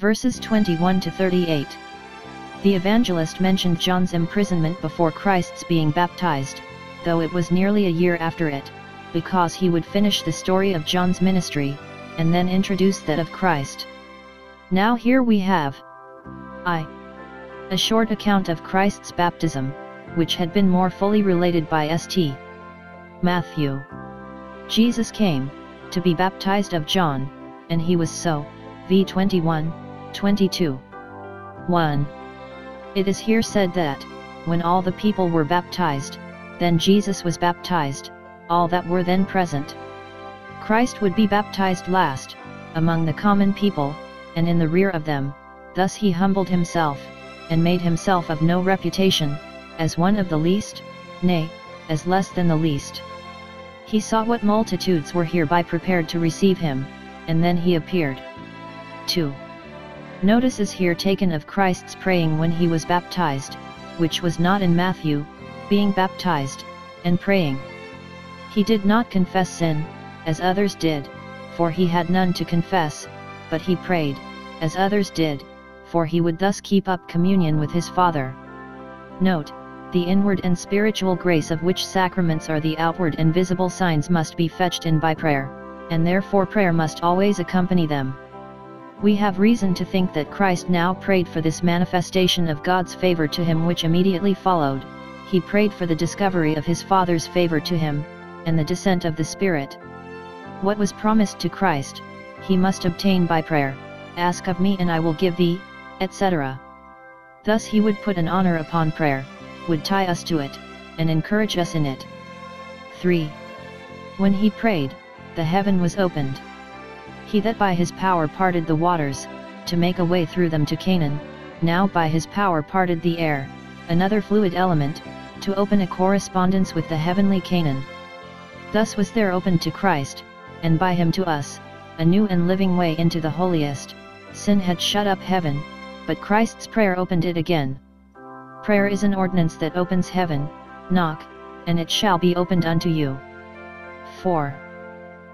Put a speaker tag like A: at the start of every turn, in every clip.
A: Verses 21 to 38. The evangelist mentioned John's imprisonment before Christ's being baptized, though it was nearly a year after it, because he would finish the story of John's ministry, and then introduce that of Christ. Now here we have I. A short account of Christ's baptism, which had been more fully related by St. Matthew. Jesus came, to be baptized of John, and he was so, v 21, 22. 1. It is here said that, when all the people were baptized, then Jesus was baptized, all that were then present. Christ would be baptized last, among the common people, and in the rear of them, thus he humbled himself, and made himself of no reputation, as one of the least, nay, as less than the least. He saw what multitudes were hereby prepared to receive him, and then he appeared. 2. Notice is here taken of Christ's praying when he was baptized, which was not in Matthew, being baptized, and praying. He did not confess sin, as others did, for he had none to confess, but he prayed, as others did, for he would thus keep up communion with his Father. Note, the inward and spiritual grace of which sacraments are the outward and visible signs must be fetched in by prayer, and therefore prayer must always accompany them. We have reason to think that Christ now prayed for this manifestation of God's favor to him which immediately followed, he prayed for the discovery of his Father's favor to him, and the descent of the Spirit. What was promised to Christ, he must obtain by prayer, ask of me and I will give thee, etc. Thus he would put an honor upon prayer, would tie us to it, and encourage us in it. 3. When he prayed, the heaven was opened. He that by his power parted the waters, to make a way through them to Canaan, now by his power parted the air, another fluid element, to open a correspondence with the heavenly Canaan. Thus was there opened to Christ, and by him to us, a new and living way into the holiest, sin had shut up heaven, but Christ's prayer opened it again. Prayer is an ordinance that opens heaven, knock, and it shall be opened unto you. 4.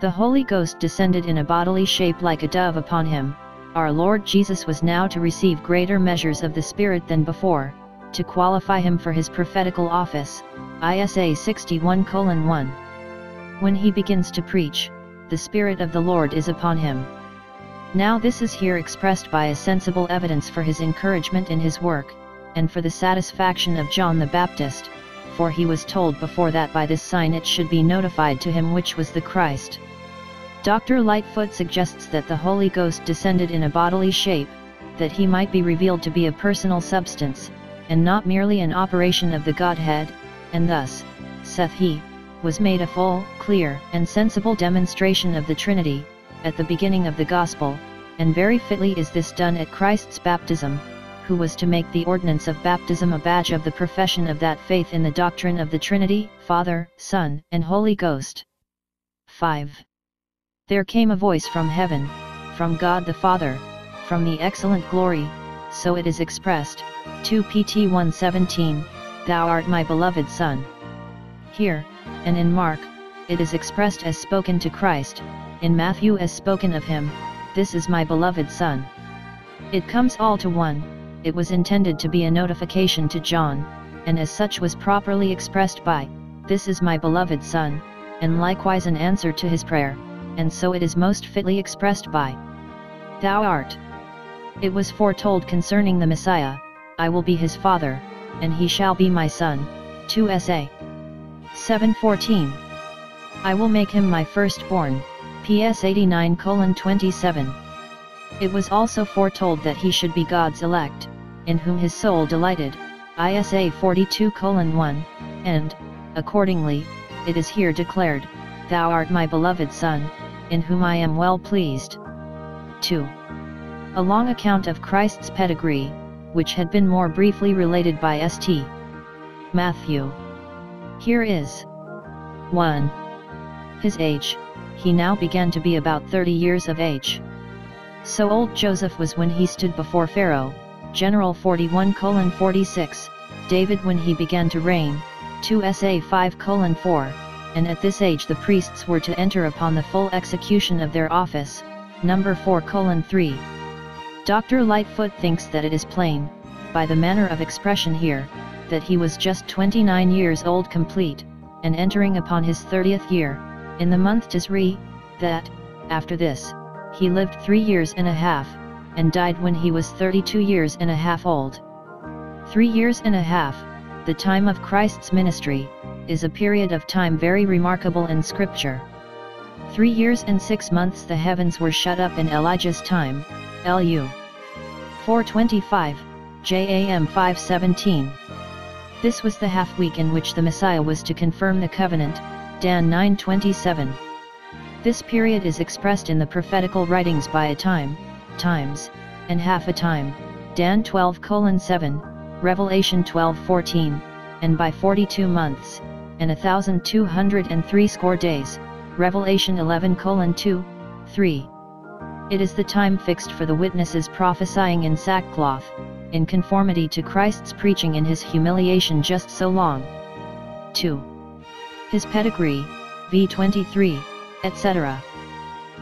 A: The Holy Ghost descended in a bodily shape like a dove upon him, our Lord Jesus was now to receive greater measures of the Spirit than before, to qualify him for his prophetical office, ISA 61 1. When he begins to preach, the Spirit of the Lord is upon him. Now this is here expressed by a sensible evidence for his encouragement in his work, and for the satisfaction of John the Baptist, for he was told before that by this sign it should be notified to him which was the Christ. Dr. Lightfoot suggests that the Holy Ghost descended in a bodily shape, that he might be revealed to be a personal substance, and not merely an operation of the Godhead, and thus, saith he, was made a full, clear, and sensible demonstration of the Trinity, at the beginning of the Gospel, and very fitly is this done at Christ's baptism, who was to make the ordinance of baptism a badge of the profession of that faith in the doctrine of the Trinity, Father, Son, and Holy Ghost. 5. There came a voice from heaven, from God the Father, from the excellent glory, so it is expressed, 2 Pt 117, Thou art my beloved Son. Here, and in Mark, it is expressed as spoken to Christ, in Matthew as spoken of him, This is my beloved Son. It comes all to one, it was intended to be a notification to John, and as such was properly expressed by, This is my beloved Son, and likewise an answer to his prayer and so it is most fitly expressed by Thou art. It was foretold concerning the Messiah, I will be his father, and he shall be my son, 2 SA 714. I will make him my firstborn, PS 89 27. It was also foretold that he should be God's elect, in whom his soul delighted, ISA 42 1, and, accordingly, it is here declared, Thou art my beloved Son, in whom I am well pleased. 2. A long account of Christ's pedigree, which had been more briefly related by St. Matthew. Here is 1. His age, he now began to be about 30 years of age. So old Joseph was when he stood before Pharaoh, General 41 46, David when he began to reign, 2 SA 5 4 and at this age the priests were to enter upon the full execution of their office, number 4 colon 3. Dr. Lightfoot thinks that it is plain, by the manner of expression here, that he was just 29 years old complete, and entering upon his 30th year, in the month Tisri, that, after this, he lived three years and a half, and died when he was 32 years and a half old. Three years and a half, the time of Christ's ministry, is a period of time very remarkable in Scripture. Three years and six months the heavens were shut up in Elijah's time, Lu. 425, JAM 517. This was the half week in which the Messiah was to confirm the covenant, Dan 927. This period is expressed in the prophetical writings by a time, times, and half a time, Dan 12 7, Revelation 12 14, and by 42 months, and a thousand two hundred and three score days, Revelation 11 colon 2, 3. It is the time fixed for the witnesses prophesying in sackcloth, in conformity to Christ's preaching in his humiliation just so long. 2. His pedigree, v23, etc.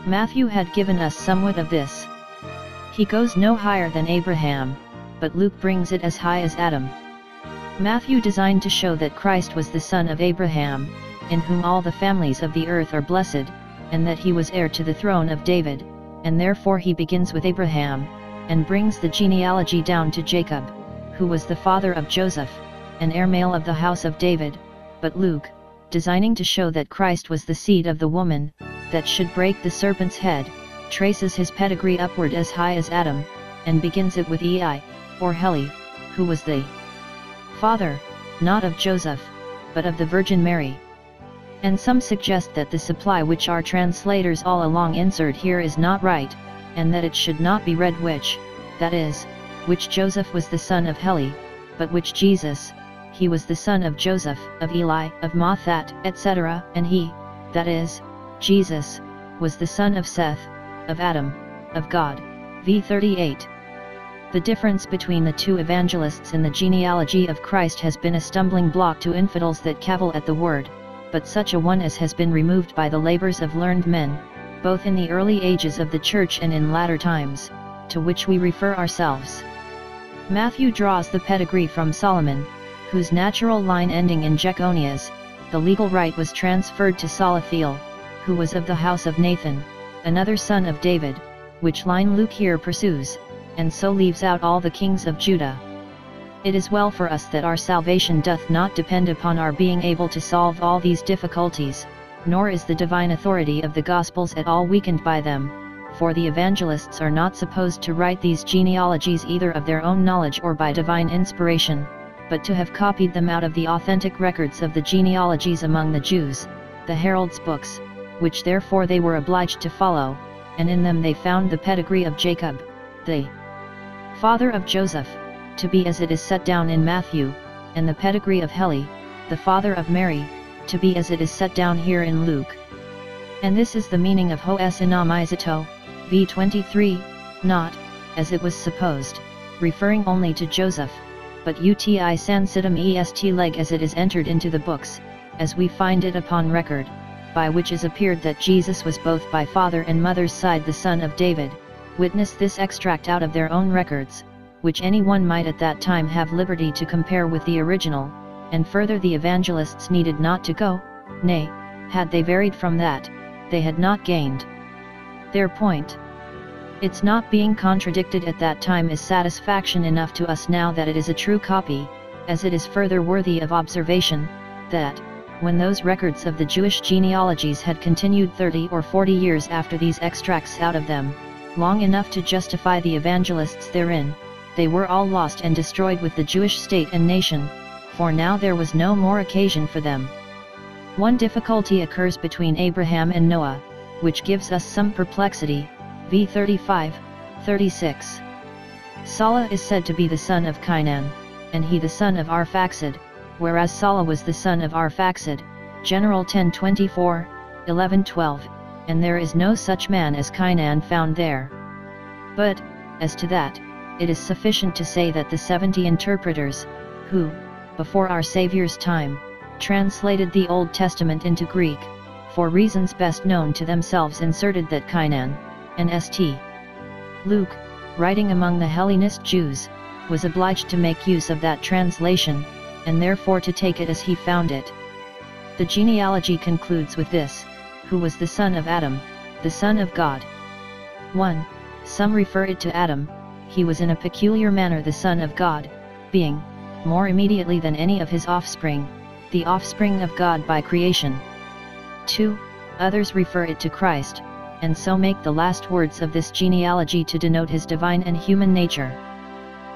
A: Matthew had given us somewhat of this. He goes no higher than Abraham, but Luke brings it as high as Adam. Matthew designed to show that Christ was the son of Abraham, in whom all the families of the earth are blessed, and that he was heir to the throne of David, and therefore he begins with Abraham, and brings the genealogy down to Jacob, who was the father of Joseph, an heir male of the house of David, but Luke, designing to show that Christ was the seed of the woman, that should break the serpent's head, traces his pedigree upward as high as Adam, and begins it with Eli, or Heli, who was the father, not of Joseph, but of the Virgin Mary. And some suggest that the supply which our translators all along insert here is not right, and that it should not be read which, that is, which Joseph was the son of Heli, but which Jesus, he was the son of Joseph, of Eli, of Matthat, etc., and he, that is, Jesus, was the son of Seth, of Adam, of God. V 38. The difference between the two evangelists in the genealogy of Christ has been a stumbling block to infidels that cavil at the word, but such a one as has been removed by the labors of learned men, both in the early ages of the Church and in latter times, to which we refer ourselves. Matthew draws the pedigree from Solomon, whose natural line ending in Jeconias, the legal right was transferred to Salathiel, who was of the house of Nathan, another son of David, which line Luke here pursues, and so leaves out all the kings of Judah. It is well for us that our salvation doth not depend upon our being able to solve all these difficulties, nor is the divine authority of the Gospels at all weakened by them, for the evangelists are not supposed to write these genealogies either of their own knowledge or by divine inspiration, but to have copied them out of the authentic records of the genealogies among the Jews, the heralds' books, which therefore they were obliged to follow, and in them they found the pedigree of Jacob, the father of Joseph, to be as it is set down in Matthew, and the pedigree of Heli, the father of Mary, to be as it is set down here in Luke. And this is the meaning of ho es enomizeto, v23, not, as it was supposed, referring only to Joseph, but uti sancitum est leg as it is entered into the books, as we find it upon record, by which is appeared that Jesus was both by father and mother's side the son of David, witness this extract out of their own records, which any one might at that time have liberty to compare with the original, and further the evangelists needed not to go, nay, had they varied from that, they had not gained their point. Its not being contradicted at that time is satisfaction enough to us now that it is a true copy, as it is further worthy of observation, that, when those records of the Jewish genealogies had continued 30 or 40 years after these extracts out of them, long enough to justify the evangelists therein, they were all lost and destroyed with the Jewish state and nation, for now there was no more occasion for them. One difficulty occurs between Abraham and Noah, which gives us some perplexity, v 35, 36. Salah is said to be the son of Cainan, and he the son of Arphaxad, whereas Salah was the son of Arphaxad, General 1024, 1112, and there is no such man as Cainan found there. But, as to that, it is sufficient to say that the seventy interpreters, who, before our Saviour's time, translated the Old Testament into Greek, for reasons best known to themselves inserted that Kainan, and St. Luke, writing among the Hellenist Jews, was obliged to make use of that translation, and therefore to take it as he found it. The genealogy concludes with this, who was the son of Adam, the son of God. 1. Some refer it to Adam, he was in a peculiar manner the son of God, being, more immediately than any of his offspring, the offspring of God by creation. 2. Others refer it to Christ, and so make the last words of this genealogy to denote his divine and human nature.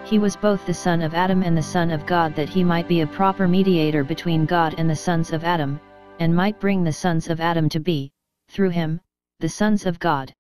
A: He was both the son of Adam and the son of God that he might be a proper mediator between God and the sons of Adam, and might bring the sons of Adam to be, through him, the sons of God.